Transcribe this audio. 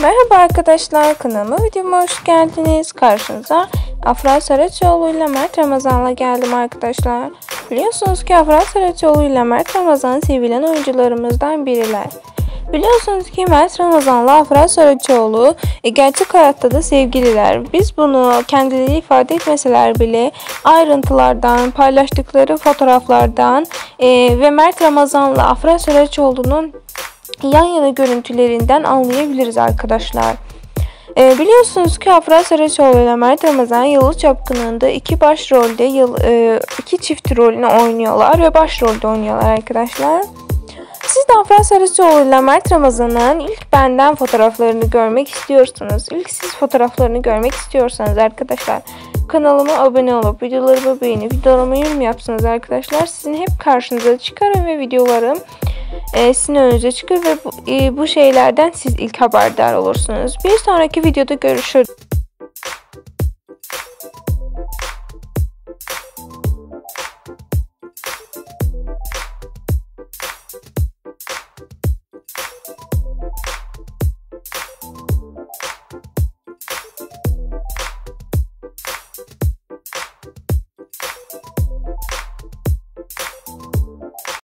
Merhaba arkadaşlar kanalıma videoma hoş geldiniz. Karşınıza Afra Saraçoğlu ile Mert Ramazan'la geldim arkadaşlar. Biliyorsunuz ki Afra Saraçoğlu ile Mert Ramazan sevilen oyuncularımızdan biriler. Biliyorsunuz ki Mert Ramazan'la Afra Saraçoğlu e, gerçek hayatta da sevgililer. Biz bunu kendileri ifade etmeseler bile ayrıntılardan, paylaştıkları fotoğraflardan e, ve Mert Ramazan'la Afra Saraçoğlu'nun yan yana görüntülerinden anlayabiliriz arkadaşlar. E, biliyorsunuz ki Afra Saraçoğlu ile Mert Ramazan Yalı Çapkını'nda iki başrolde yıl, e, iki çift rolünü oynuyorlar ve başrolde oynuyorlar arkadaşlar. Siz de Afra Saraçoğlu ile Mert Ramazan'ın ilk benden fotoğraflarını görmek istiyorsanız, ilk siz fotoğraflarını görmek istiyorsanız arkadaşlar kanalıma abone olup videolarımı beğenip videolarıma yorum yapsanız arkadaşlar sizin hep karşınıza çıkarım ve videolarım e, sizin önünüze çıkıyor ve bu, e, bu şeylerden siz ilk haberdar olursunuz. Bir sonraki videoda görüşürüz.